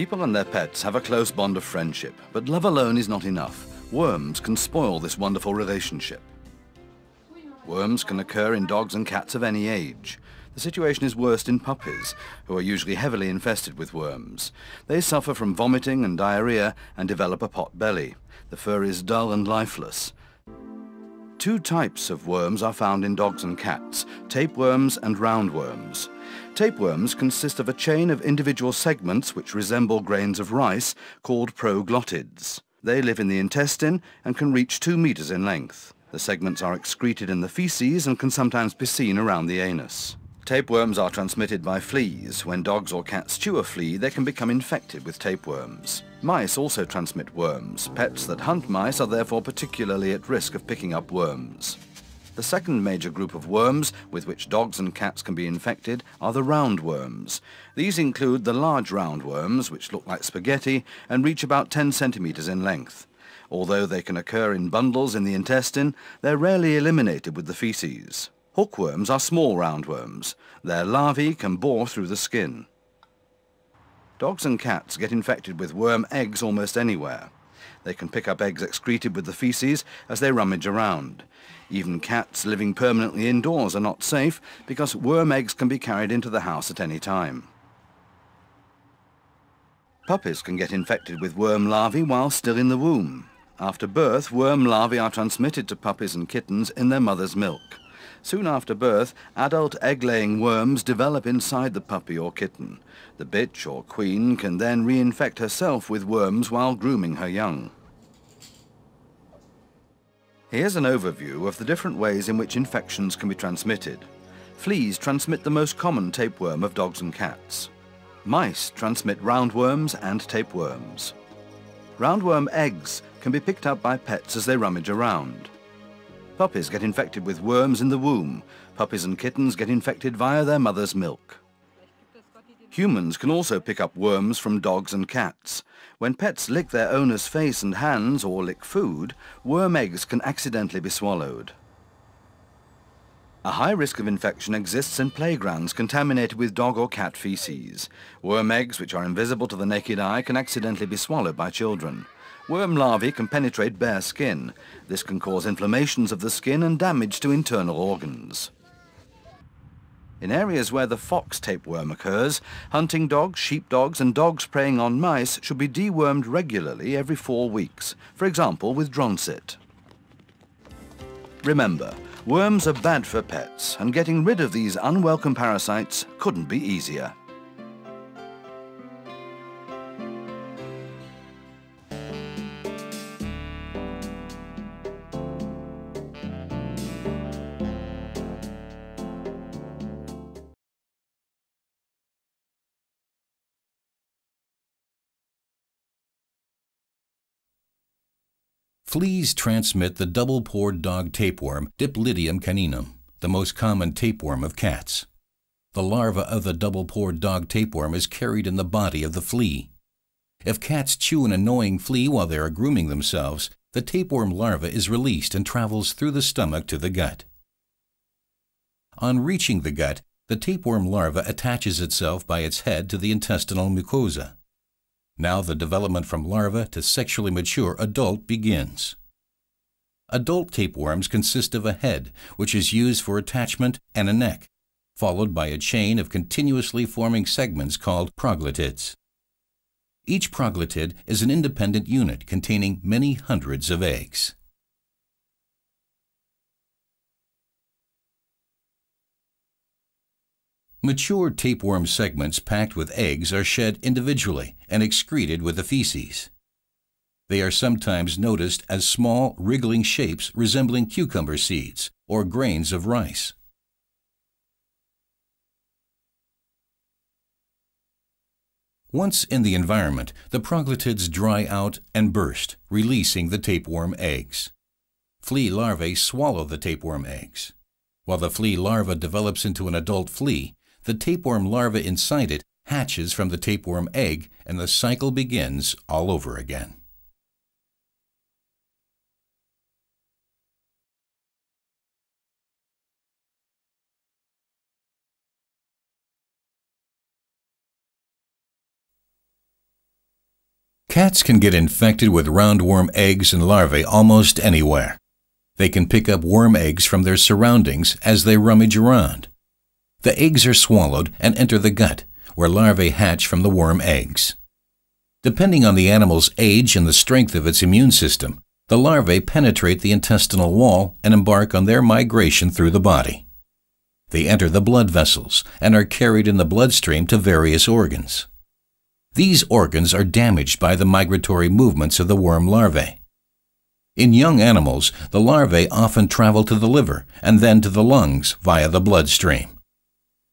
People and their pets have a close bond of friendship, but love alone is not enough. Worms can spoil this wonderful relationship. Worms can occur in dogs and cats of any age. The situation is worst in puppies, who are usually heavily infested with worms. They suffer from vomiting and diarrhea and develop a pot belly. The fur is dull and lifeless. Two types of worms are found in dogs and cats, tapeworms and roundworms. Tapeworms consist of a chain of individual segments which resemble grains of rice called proglottids. They live in the intestine and can reach two meters in length. The segments are excreted in the feces and can sometimes be seen around the anus. Tapeworms are transmitted by fleas. When dogs or cats chew a flea, they can become infected with tapeworms. Mice also transmit worms. Pets that hunt mice are therefore particularly at risk of picking up worms. The second major group of worms with which dogs and cats can be infected are the roundworms. These include the large roundworms, which look like spaghetti and reach about 10 centimeters in length. Although they can occur in bundles in the intestine, they're rarely eliminated with the feces. Hookworms are small roundworms. Their larvae can bore through the skin. Dogs and cats get infected with worm eggs almost anywhere. They can pick up eggs excreted with the feces as they rummage around. Even cats living permanently indoors are not safe because worm eggs can be carried into the house at any time. Puppies can get infected with worm larvae while still in the womb. After birth, worm larvae are transmitted to puppies and kittens in their mother's milk. Soon after birth, adult egg-laying worms develop inside the puppy or kitten. The bitch or queen can then reinfect herself with worms while grooming her young. Here's an overview of the different ways in which infections can be transmitted. Fleas transmit the most common tapeworm of dogs and cats. Mice transmit roundworms and tapeworms. Roundworm eggs can be picked up by pets as they rummage around. Puppies get infected with worms in the womb. Puppies and kittens get infected via their mother's milk. Humans can also pick up worms from dogs and cats. When pets lick their owner's face and hands or lick food, worm eggs can accidentally be swallowed. A high risk of infection exists in playgrounds contaminated with dog or cat feces. Worm eggs, which are invisible to the naked eye, can accidentally be swallowed by children. Worm larvae can penetrate bare skin. This can cause inflammations of the skin and damage to internal organs. In areas where the fox tapeworm occurs, hunting dogs, sheepdogs and dogs preying on mice should be dewormed regularly every four weeks, for example with Droncit. Remember, worms are bad for pets and getting rid of these unwelcome parasites couldn't be easier. Fleas transmit the double-pored dog tapeworm Dipylidium caninum, the most common tapeworm of cats. The larva of the double-pored dog tapeworm is carried in the body of the flea. If cats chew an annoying flea while they are grooming themselves, the tapeworm larva is released and travels through the stomach to the gut. On reaching the gut, the tapeworm larva attaches itself by its head to the intestinal mucosa. Now the development from larva to sexually mature adult begins. Adult tapeworms consist of a head, which is used for attachment, and a neck, followed by a chain of continuously forming segments called proglottids. Each proglottid is an independent unit containing many hundreds of eggs. Mature tapeworm segments packed with eggs are shed individually and excreted with the feces. They are sometimes noticed as small, wriggling shapes resembling cucumber seeds or grains of rice. Once in the environment, the proglottids dry out and burst, releasing the tapeworm eggs. Flea larvae swallow the tapeworm eggs. While the flea larva develops into an adult flea, the tapeworm larva inside it hatches from the tapeworm egg and the cycle begins all over again. Cats can get infected with roundworm eggs and larvae almost anywhere. They can pick up worm eggs from their surroundings as they rummage around. The eggs are swallowed and enter the gut, where larvae hatch from the worm eggs. Depending on the animal's age and the strength of its immune system, the larvae penetrate the intestinal wall and embark on their migration through the body. They enter the blood vessels and are carried in the bloodstream to various organs. These organs are damaged by the migratory movements of the worm larvae. In young animals, the larvae often travel to the liver and then to the lungs via the bloodstream.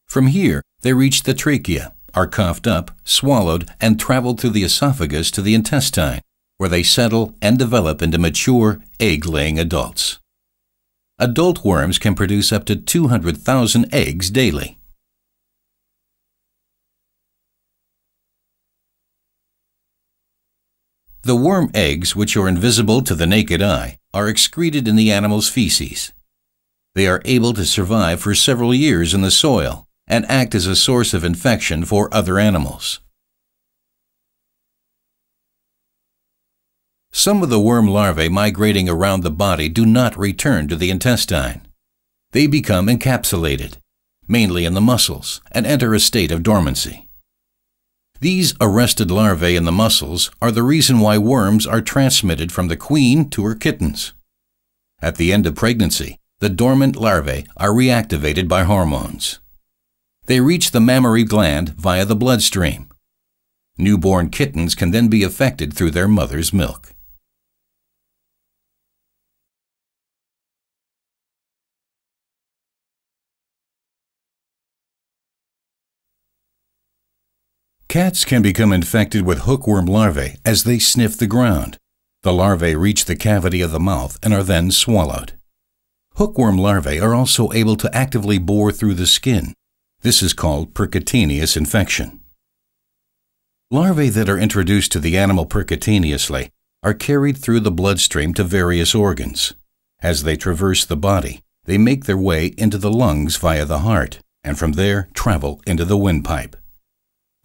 From here, they reach the trachea, are coughed up, swallowed, and travel through the esophagus to the intestine, where they settle and develop into mature, egg-laying adults. Adult worms can produce up to 200,000 eggs daily. The worm eggs, which are invisible to the naked eye, are excreted in the animal's feces. They are able to survive for several years in the soil, and act as a source of infection for other animals. Some of the worm larvae migrating around the body do not return to the intestine. They become encapsulated, mainly in the muscles, and enter a state of dormancy. These arrested larvae in the muscles are the reason why worms are transmitted from the queen to her kittens. At the end of pregnancy, the dormant larvae are reactivated by hormones. They reach the mammary gland via the bloodstream. Newborn kittens can then be affected through their mother's milk. Cats can become infected with hookworm larvae as they sniff the ground. The larvae reach the cavity of the mouth and are then swallowed. Hookworm larvae are also able to actively bore through the skin, this is called percutaneous infection. Larvae that are introduced to the animal percutaneously are carried through the bloodstream to various organs. As they traverse the body, they make their way into the lungs via the heart, and from there travel into the windpipe.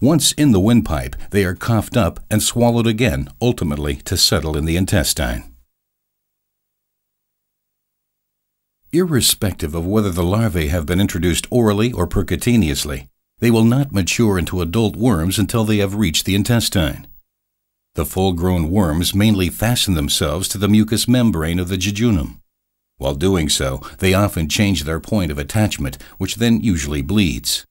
Once in the windpipe, they are coughed up and swallowed again, ultimately to settle in the intestine. Irrespective of whether the larvae have been introduced orally or percutaneously, they will not mature into adult worms until they have reached the intestine. The full-grown worms mainly fasten themselves to the mucous membrane of the jejunum. While doing so, they often change their point of attachment, which then usually bleeds.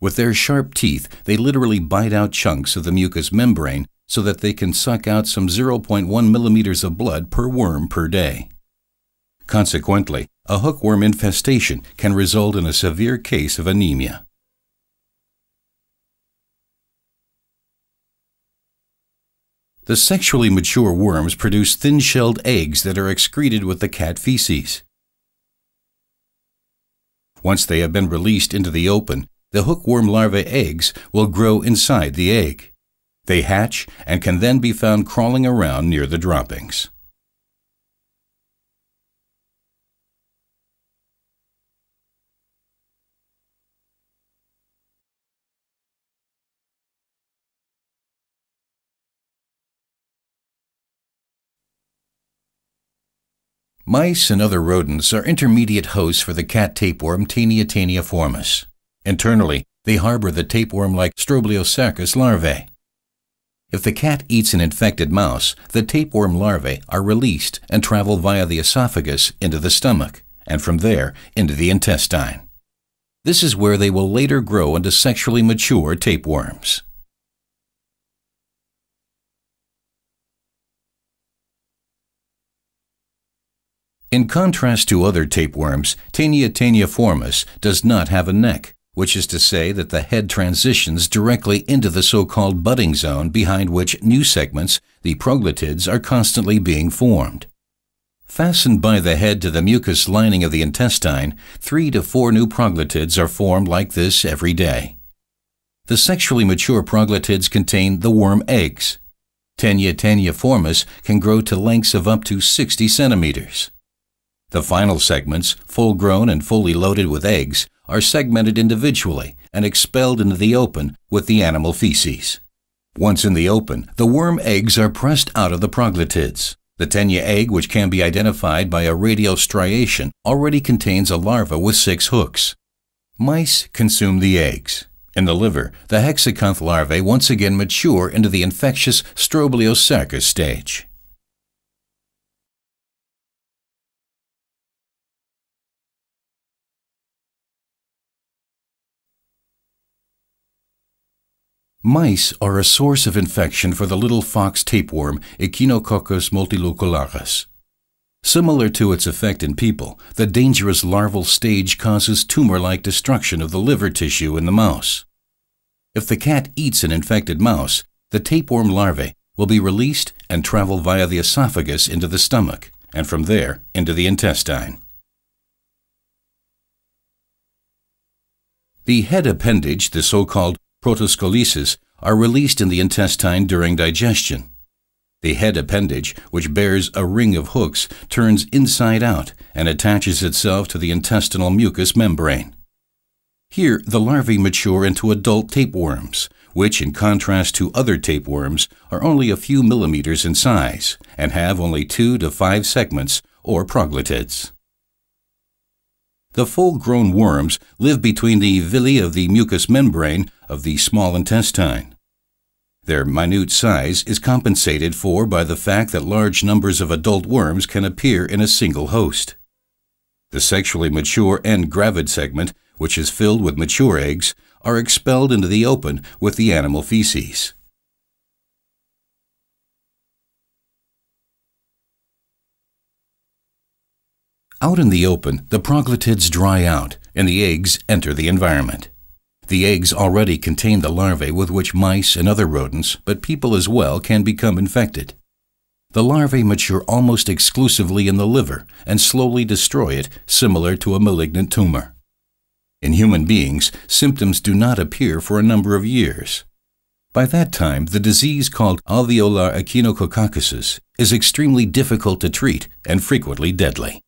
With their sharp teeth, they literally bite out chunks of the mucous membrane so that they can suck out some 0.1 millimeters of blood per worm per day. Consequently, a hookworm infestation can result in a severe case of anemia. The sexually mature worms produce thin-shelled eggs that are excreted with the cat feces. Once they have been released into the open, the hookworm larvae eggs will grow inside the egg. They hatch and can then be found crawling around near the droppings. Mice and other rodents are intermediate hosts for the cat tapeworm Taenia taeniiformis. Internally, they harbor the tapeworm-like Strobilocercus larvae. If the cat eats an infected mouse, the tapeworm larvae are released and travel via the esophagus into the stomach, and from there into the intestine. This is where they will later grow into sexually mature tapeworms. In contrast to other tapeworms, Taenia taeniiformis does not have a neck, which is to say that the head transitions directly into the so-called budding zone behind which new segments, the proglottids, are constantly being formed. Fastened by the head to the mucous lining of the intestine, three to four new proglottids are formed like this every day. The sexually mature proglottids contain the worm eggs. Taenia taeniiformis can grow to lengths of up to 60 centimeters. The final segments, full grown and fully loaded with eggs, are segmented individually and expelled into the open with the animal feces. Once in the open, the worm eggs are pressed out of the proglottids. The Taenia egg, which can be identified by a radial striation, already contains a larva with six hooks. Mice consume the eggs. In the liver, the hexacanth larvae once again mature into the infectious strobilocercus stage. Mice are a source of infection for the little fox tapeworm Echinococcus multilocularius. Similar to its effect in people, the dangerous larval stage causes tumor-like destruction of the liver tissue in the mouse. If the cat eats an infected mouse, the tapeworm larvae will be released and travel via the esophagus into the stomach, and from there into the intestine. The head appendage, the so-called protoscoleces, are released in the intestine during digestion. The head appendage, which bears a ring of hooks, turns inside out and attaches itself to the intestinal mucous membrane. Here, the larvae mature into adult tapeworms, which, in contrast to other tapeworms, are only a few millimeters in size and have only two to five segments or proglottids. The full-grown worms live between the villi of the mucous membrane of the small intestine. Their minute size is compensated for by the fact that large numbers of adult worms can appear in a single host. The sexually mature and gravid segment, which is filled with mature eggs, are expelled into the open with the animal feces. Out in the open, the proglottids dry out and the eggs enter the environment. The eggs already contain the larvae with which mice and other rodents, but people as well, can become infected. The larvae mature almost exclusively in the liver and slowly destroy it, similar to a malignant tumor. In human beings, symptoms do not appear for a number of years. By that time, the disease called alveolar echinococcosis is extremely difficult to treat and frequently deadly.